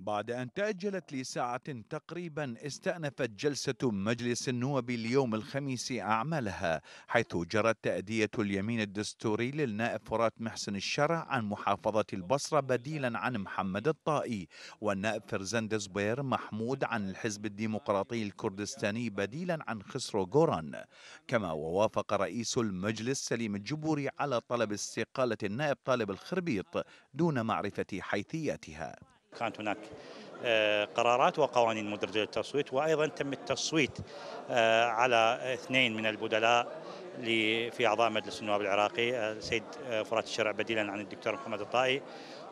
بعد أن تأجلت لساعة تقريبا استأنفت جلسة مجلس النواب اليوم الخميس أعمالها حيث جرت تأدية اليمين الدستوري للنائب فرات محسن الشرع عن محافظة البصرة بديلا عن محمد الطائي والنائب فرزند زبير محمود عن الحزب الديمقراطي الكردستاني بديلا عن خسرو غوران. كما ووافق رئيس المجلس سليم الجبوري على طلب استقالة النائب طالب الخربيط دون معرفة حيثياتها. كانت هناك آه، قرارات وقوانين مدرجة للتصويت وأيضا تم التصويت آه، على اثنين من البدلاء في أعضاء مجلس النواب العراقي السيد آه، فرات الشرع بديلا عن الدكتور محمد الطائي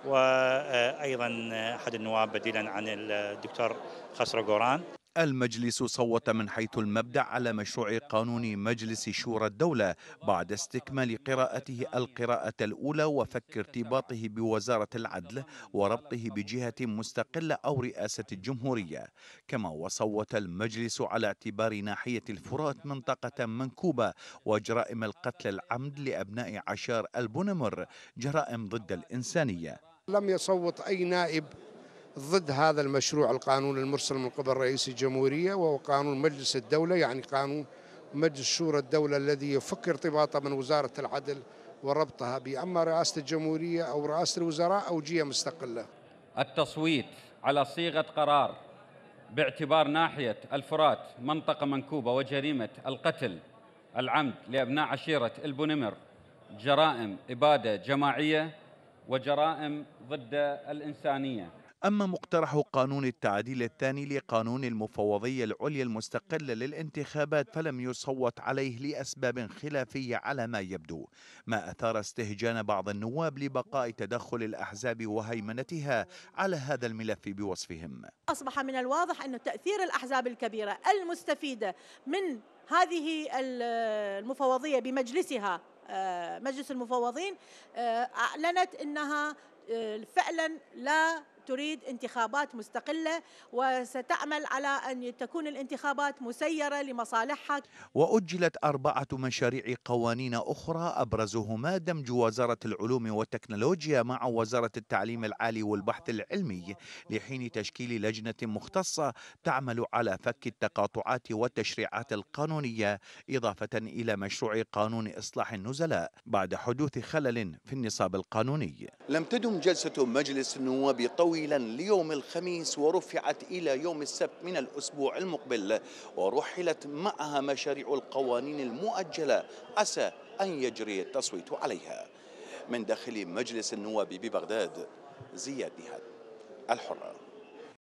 وأيضا أحد النواب بديلا عن الدكتور خسرو غوران المجلس صوت من حيث المبدأ على مشروع قانون مجلس شورى الدولة بعد استكمال قراءته القراءة الأولى وفك ارتباطه بوزارة العدل وربطه بجهة مستقلة أو رئاسة الجمهورية. كما وصوت المجلس على اعتبار ناحية الفرات منطقة منكوبة وجرائم القتل العمد لأبناء عشار البنمر جرائم ضد الإنسانية. لم يصوت أي نائب ضد هذا المشروع القانون المرسل من قبل رئيس الجمهورية وهو قانون مجلس الدولة يعني قانون مجلس شورى الدولة الذي يفك ارتباطه من وزارة العدل وربطها بأما رئاسة الجمهورية أو رئاسة الوزراء أو جهة مستقلة. التصويت على صيغة قرار باعتبار ناحية الفرات منطقة منكوبة وجريمة القتل العمد لأبناء عشيرة البنمر جرائم إبادة جماعية وجرائم ضد الإنسانية. أما مقترح قانون التعديل الثاني لقانون المفوضية العليا المستقلة للانتخابات فلم يصوت عليه لأسباب خلافية على ما يبدو ما أثار استهجان بعض النواب لبقاء تدخل الأحزاب وهيمنتها على هذا الملف بوصفهم. أصبح من الواضح أن تأثير الأحزاب الكبيرة المستفيدة من هذه المفوضية بمجلسها آه، مجلس المفوضين آه، أعلنت أنها آه، فعلا لا تريد انتخابات مستقلة وستعمل على أن تكون الانتخابات مسيرة لمصالحها. وأجلت أربعة مشاريع قوانين أخرى أبرزهما دمج وزارة العلوم والتكنولوجيا مع وزارة التعليم العالي والبحث العلمي لحين تشكيل لجنة مختصة تعمل على فك التقاطعات والتشريعات القانونية إضافة إلى مشروع قانون إصلاح النزلاء بعد حدوث خلل في النصاب القانوني. لم تدم جلسة مجلس النواب طويلة طويلا ليوم الخميس ورفعت إلى يوم السبت من الأسبوع المقبل ورحلت معها مشاريع القوانين المؤجلة. عسى أن يجري التصويت عليها. من داخل مجلس النواب ببغداد زياد نهاد الحرة.